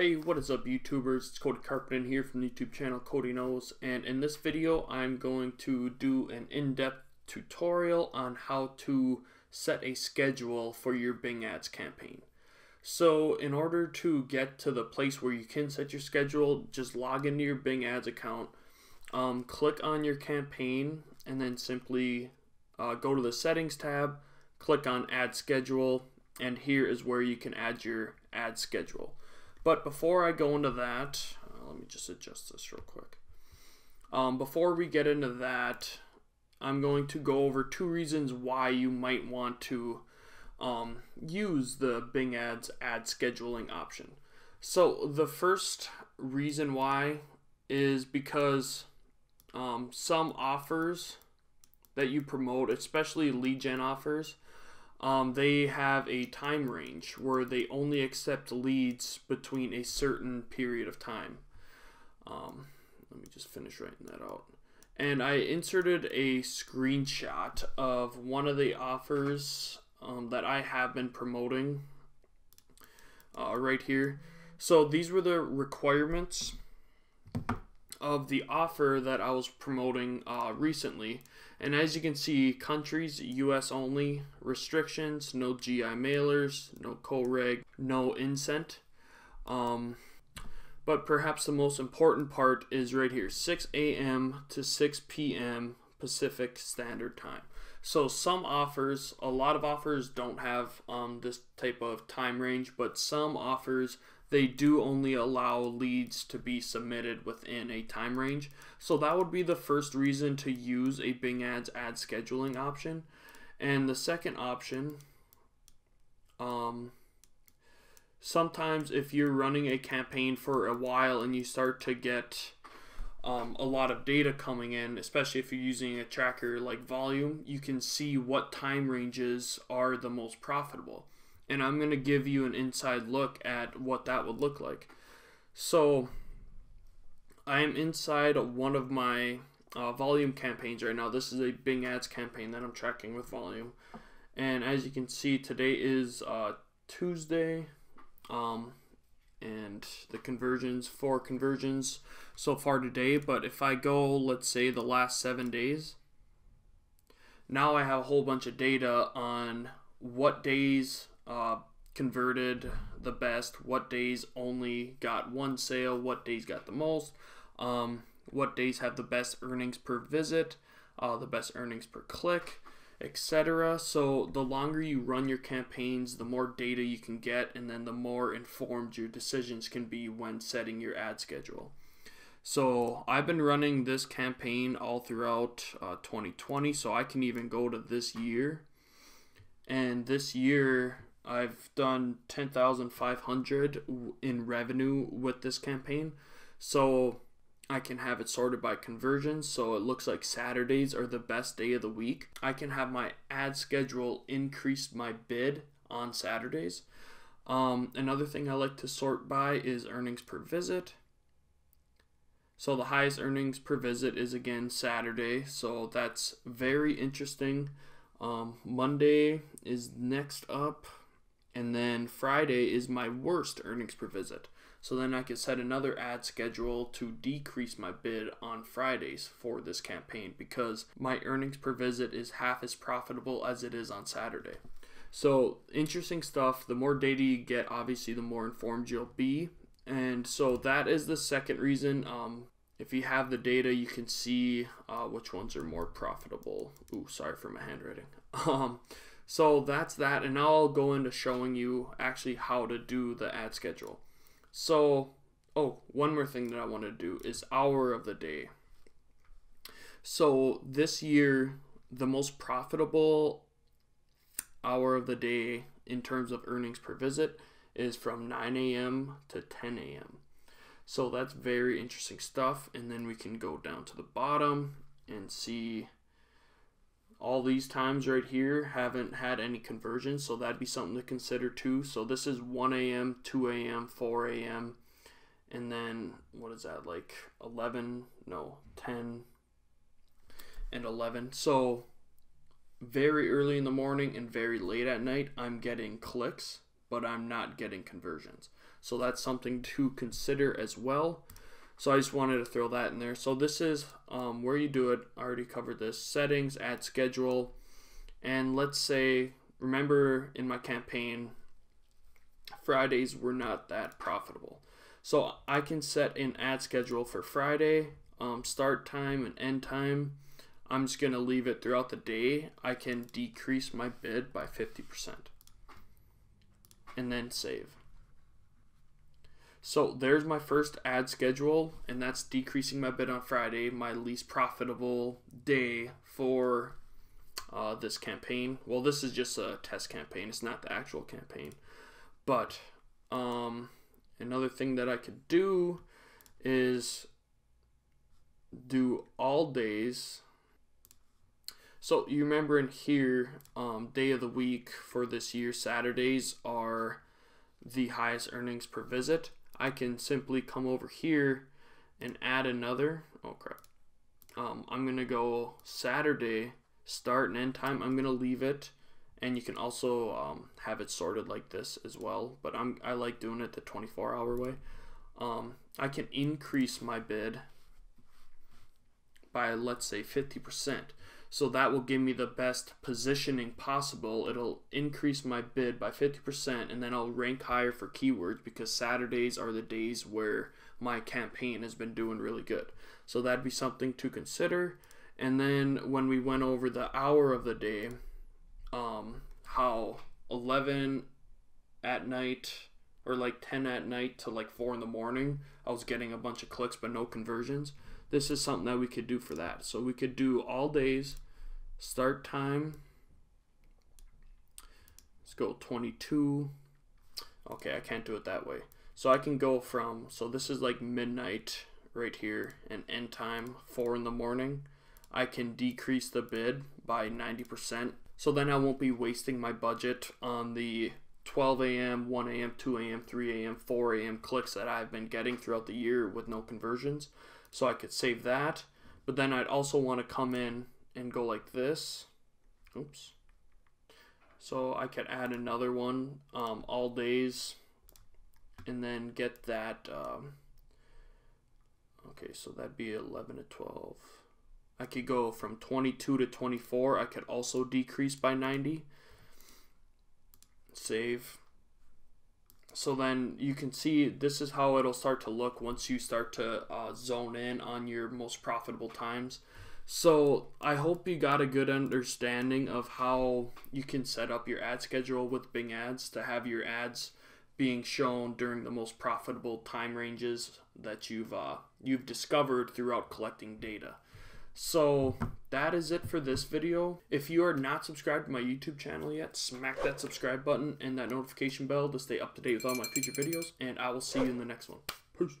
Hey, what is up YouTubers? It's Kody Karppinen here from the YouTube channel Kody Knows and in this video I'm going to do an in-depth tutorial on how to set a schedule for your Bing Ads campaign. So in order to get to the place where you can set your schedule, just log into your Bing Ads account, um, click on your campaign and then simply uh, go to the settings tab, click on add schedule and here is where you can add your ad schedule. But before I go into that, uh, let me just adjust this real quick. Um, before we get into that, I'm going to go over two reasons why you might want to um, use the Bing Ads ad scheduling option. So the first reason why is because um, some offers that you promote, especially lead gen offers, um, they have a time range where they only accept leads between a certain period of time. Um, let me just finish writing that out. And I inserted a screenshot of one of the offers um, that I have been promoting uh, right here. So these were the requirements of the offer that I was promoting uh, recently. And as you can see, countries US only, restrictions, no GI mailers, no co-reg, no incent. Um, but perhaps the most important part is right here 6 a.m. to 6 p.m. Pacific Standard Time. So some offers, a lot of offers don't have um, this type of time range, but some offers they do only allow leads to be submitted within a time range. So that would be the first reason to use a Bing Ads ad scheduling option. And the second option, um, sometimes if you're running a campaign for a while and you start to get um, a lot of data coming in, especially if you're using a tracker like Voluum, you can see what time ranges are the most profitable and I'm going to give you an inside look at what that would look like. So I am inside one of my uh, Voluum campaigns right now. This is a Bing Ads campaign that I'm tracking with Voluum. And as you can see, today is uh, Tuesday. Um, and the conversions, four conversions so far today. But if I go, let's say, the last seven days, now I have a whole bunch of data on what days uh, converted the best, what days only got one sale, what days got the most, um, what days have the best earnings per visit, uh, the best earnings per click, etc. So the longer you run your campaigns, the more data you can get, and then the more informed your decisions can be when setting your ad schedule. So I've been running this campaign all throughout uh, 2020, so I can even go to this year. And this year, I've done 10,500 in revenue with this campaign. So I can have it sorted by conversions. So it looks like Saturdays are the best day of the week. I can have my ad schedule increase my bid on Saturdays. Um, another thing I like to sort by is earnings per visit. So the highest earnings per visit is again Saturday. So that's very interesting. Um, Monday is next up and then Friday is my worst earnings per visit. So then I could set another ad schedule to decrease my bid on Fridays for this campaign because my earnings per visit is half as profitable as it is on Saturday. So interesting stuff. The more data you get, obviously, the more informed you'll be. And so that is the second reason. Um, if you have the data, you can see uh, which ones are more profitable. Ooh, sorry for my handwriting. Um, so that's that, and now I'll go into showing you actually how to do the ad schedule. So, oh, one more thing that I want to do is hour of the day. So this year, the most profitable hour of the day in terms of earnings per visit is from 9 a.m. to 10 a.m. So that's very interesting stuff. And then we can go down to the bottom and see all these times right here haven't had any conversions, so that'd be something to consider too. So this is 1 a.m., 2 a.m., 4 a.m., and then what is that like 11? No, 10 and 11. So very early in the morning and very late at night, I'm getting clicks, but I'm not getting conversions. So that's something to consider as well. So I just wanted to throw that in there. So this is um, where you do it. I already covered this. Settings, add schedule. And let's say, remember in my campaign, Fridays were not that profitable. So I can set an ad schedule for Friday, um, start time and end time. I'm just going to leave it throughout the day. I can decrease my bid by 50% and then save. So there's my first ad schedule, and that's decreasing my bid on Friday, my least profitable day for uh, this campaign. Well, this is just a test campaign, it's not the actual campaign. But um, another thing that I could do is do all days. So you remember in here, um, day of the week for this year, Saturdays are the highest earnings per visit. I can simply come over here and add another. Oh crap. Um, I'm gonna go Saturday start and end time. I'm gonna leave it, and you can also um, have it sorted like this as well. But I'm I like doing it the 24 hour way. Um, I can increase my bid by let's say 50%. So that will give me the best positioning possible. It'll increase my bid by 50% and then I'll rank higher for keywords because Saturdays are the days where my campaign has been doing really good. So that'd be something to consider. And then when we went over the hour of the day, um, how 11 at night or like 10 at night to like 4 in the morning, I was getting a bunch of clicks but no conversions this is something that we could do for that. So we could do all days, start time. Let's go 22. Okay, I can't do it that way. So I can go from, so this is like midnight right here and end time 4 in the morning. I can decrease the bid by 90%. So then I won't be wasting my budget on the 12 a.m., 1 a.m., 2 a.m., 3 a.m., 4 a.m. clicks that I've been getting throughout the year with no conversions so I could save that. But then I'd also want to come in and go like this. Oops. So I could add another one, um, all days, and then get that. Um, okay, so that'd be 11 to 12. I could go from 22 to 24. I could also decrease by 90. Save so then you can see this is how it'll start to look once you start to uh, zone in on your most profitable times. So I hope you got a good understanding of how you can set up your ad schedule with Bing Ads to have your ads being shown during the most profitable time ranges that you've uh, you've discovered throughout collecting data. So that is it for this video. If you are not subscribed to my YouTube channel yet, smack that subscribe button and that notification bell to stay up to date with all my future videos, and I will see you in the next one. Peace.